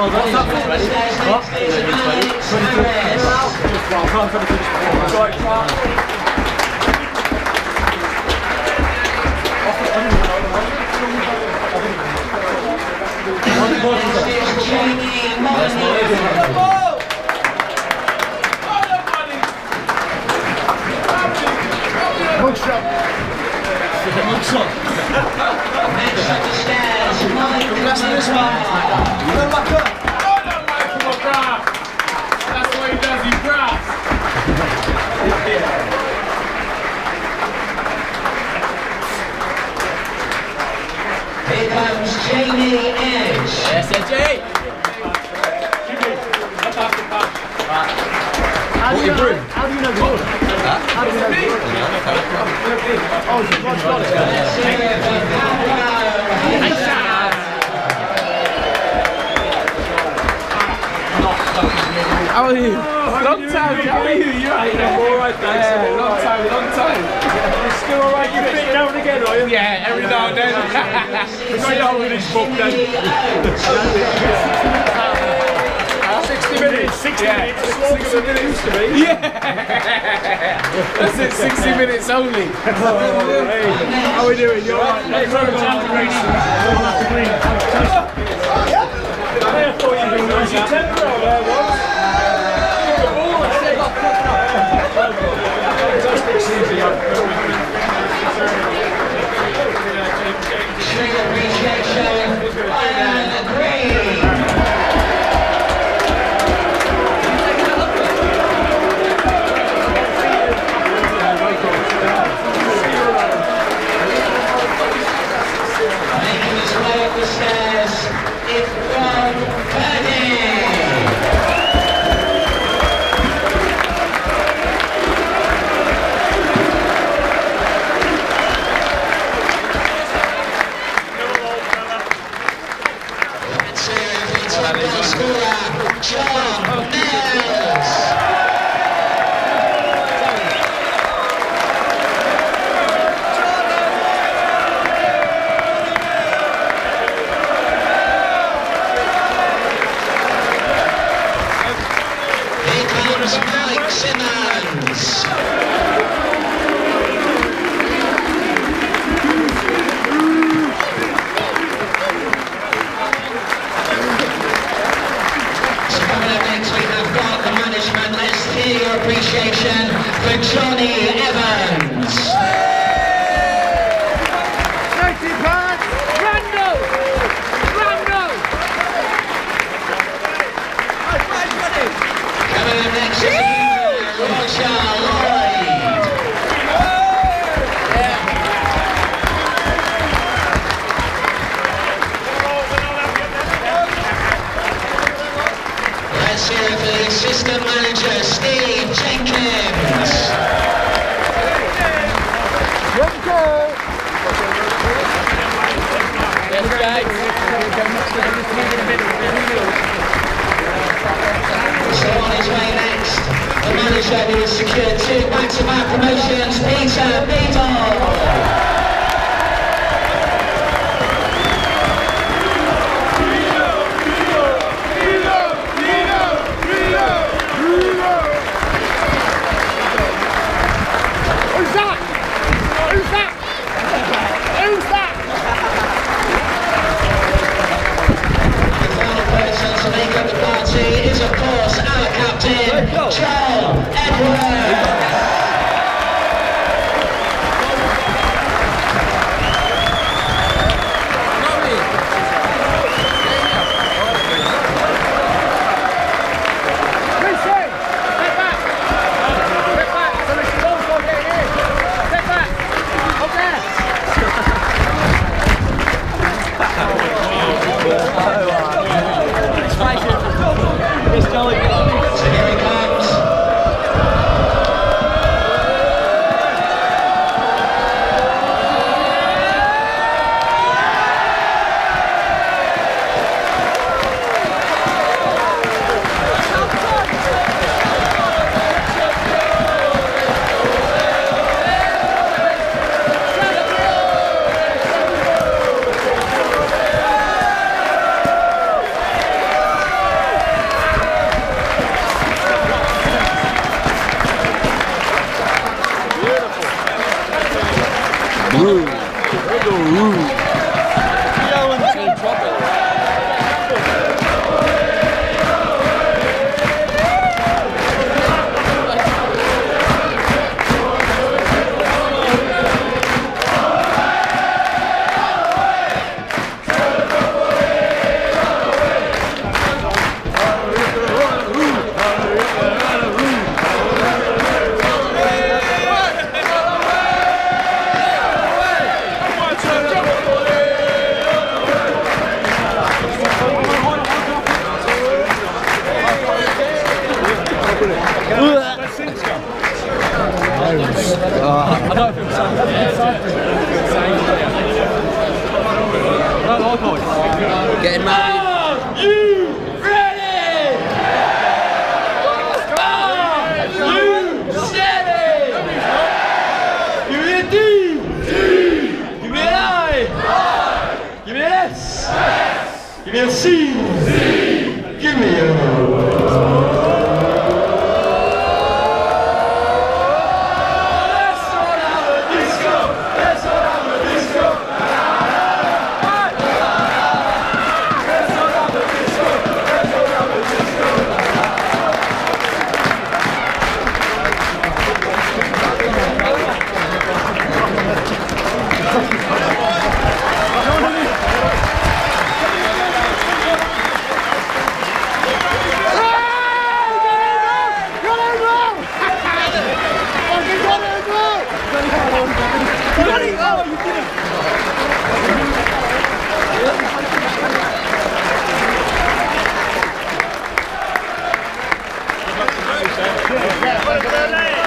Good shot. Good shot. Well done. What? 22. Well, I'm trying to finish before. That's what he does, he grabs. Here comes Jamie Edge. SNG! How do you know, how do you know the order? How do you know the order? Oh, she's got got it. How are you? long time, how are you? You're right, I'm alright, thanks. Yeah, long time, long time. You still alright? You fit down again, are you? Yeah, every now and then. We're going to with this book then. 60 minutes. 60 Yeah. minutes. 60 minutes to be. Yeah. That's it, 60 minutes only. Oh, how are we doing? You alright? Hey, Robert, I thought you were losing temper out there once. Big appreciation for manager who has secured two back-to-back promotions, Peter Beadle. Sim!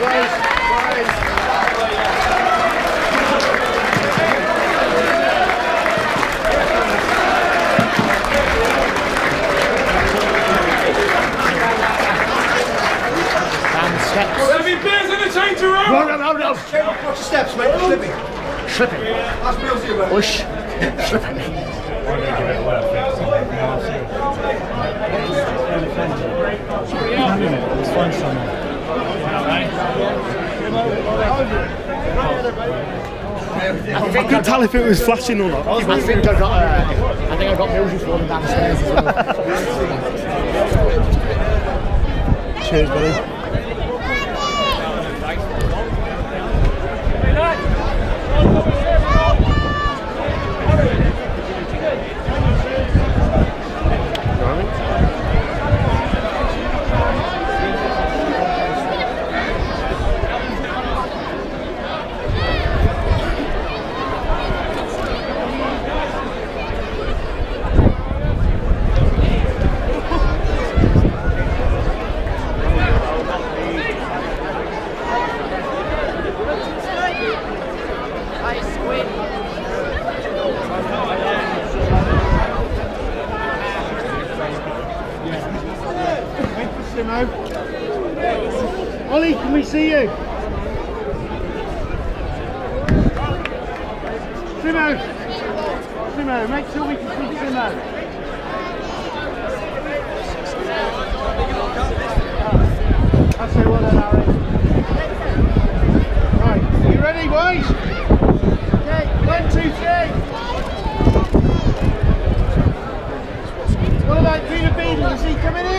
No, no, no, no. Watch the steps, mate. Slipping. Slipping. That's Bill's here, mate. Push. Slipping. I couldn't tell if it was flashing or not. I think I got. Uh, I think I got music downstairs as well. Cheers, buddy. Simo. Ollie, can we see you? Simo. Simo, make sure we can see Simo. That's it, well done, Harry. Right, you ready, boys? Okay, one, two, three. What about Peter Beadle? Is he coming in?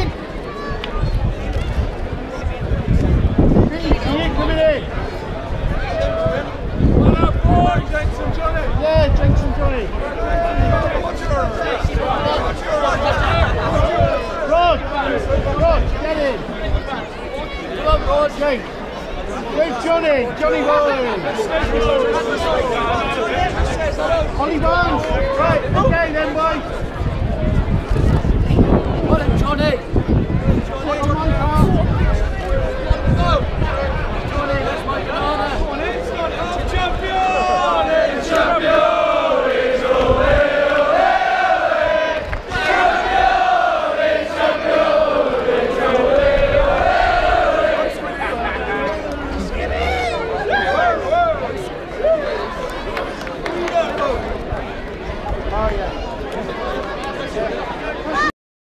Johnny, Johnny Barnes. Ollie Barnes. Right, okay then, boy. What a Johnny.